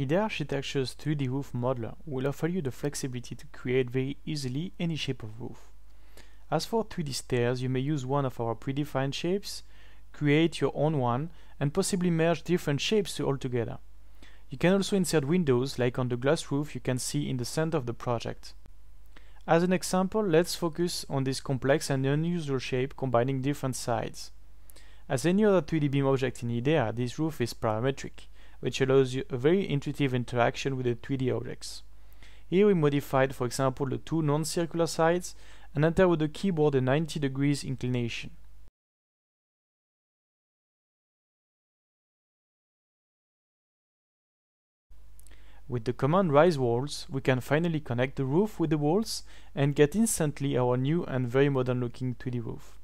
IDEA Architecture's 3D Roof Modeler will offer you the flexibility to create very easily any shape of roof. As for 3D stairs, you may use one of our predefined shapes, create your own one, and possibly merge different shapes altogether. You can also insert windows like on the glass roof you can see in the center of the project. As an example, let's focus on this complex and unusual shape combining different sides. As any other 3D BIM object in IDEA, this roof is parametric, which allows you a very intuitive interaction with the 3D objects. Here we modified, for example, the two non-circular sides and enter with the keyboard a 90 degrees inclination. With the command rise walls, we can finally connect the roof with the walls and get instantly our new and very modern looking 3D roof.